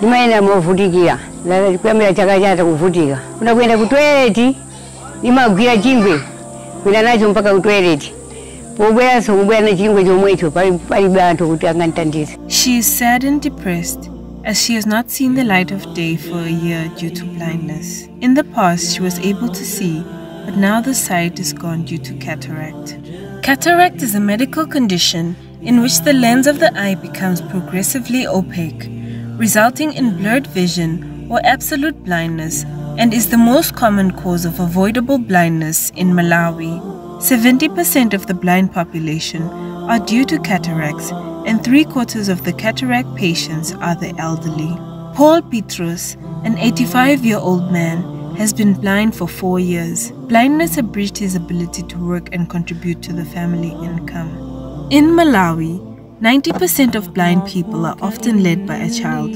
Chaka. Kwenda nacho mpaka na chomwecho kuti. She is sad and depressed as she has not seen the light of day for a year due to blindness. In the past, she was able to see, but now the sight is gone due to cataract. Cataract is a medical condition in which the lens of the eye becomes progressively opaque, resulting in blurred vision or absolute blindness, and is the most common cause of avoidable blindness in Malawi. 70% of the blind population are due to cataracts, and three quarters of the cataract patients are the elderly. Paul Petros, an 85 year old man, has been blind for four years. Blindness abridged his ability to work and contribute to the family income. In Malawi, 90% of blind people are often led by a child.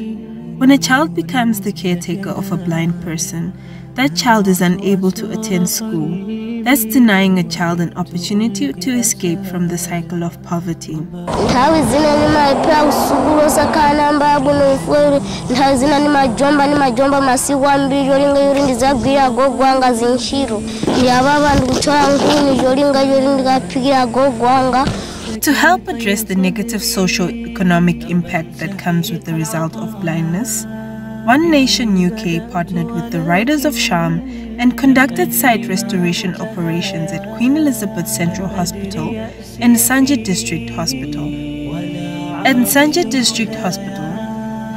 When a child becomes the caretaker of a blind person, that child is unable to attend school. That's denying a child an opportunity to escape from the cycle of poverty. To help address the negative socio-economic impact that comes with the result of blindness, One Nation UK partnered with the Riders of Shaam and conducted sight restoration operations at Queen Elizabeth Central Hospital and Nsanje District Hospital. At Nsanje District Hospital,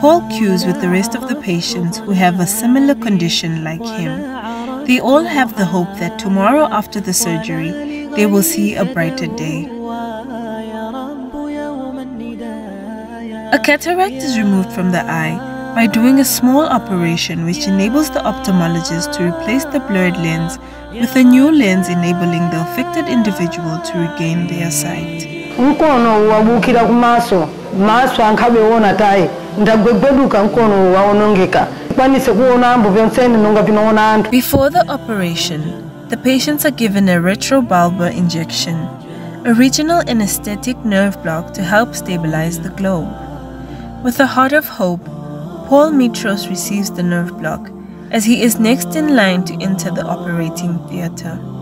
Paul queues with the rest of the patients who have a similar condition like him. They all have the hope that tomorrow after the surgery, they will see a brighter day. A cataract is removed from the eye by doing a small operation which enables the ophthalmologist to replace the blurred lens with a new lens enabling the affected individual to regain their sight. mkono wabukira kumaso maso ankhabeona tayi ndagwegweduka mkono waonongeka kwanise kuona ambo vyonsene nonga vinoona anthu Before the operation, the patients are given a retrobulbar injection, a regional anesthetic nerve block to help stabilize the globe. With a heart of hope, Paul Mitros receives the nerve block as he is next in line to enter the operating theater.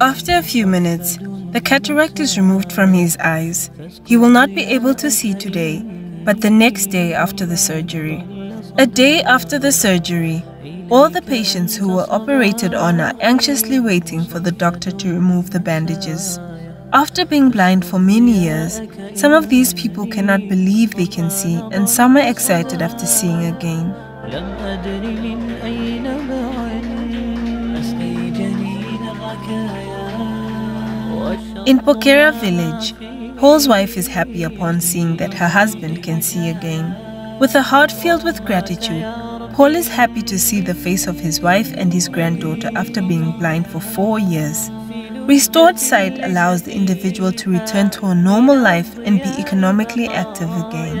After a few minutes, the cataract is removed from his eyes. He will not be able to see today, but the next day after the surgery. A day after the surgery, all the patients who were operated on are anxiously waiting for the doctor to remove the bandages. After being blind for many years, some of these people cannot believe they can see, and some are excited after seeing again. In Pokera village, Paul's wife is happy upon seeing that her husband can see again. With a heart filled with gratitude, Paul is happy to see the face of his wife and his granddaughter after being blind for four years. Restored sight allows the individual to return to a normal life and be economically active again.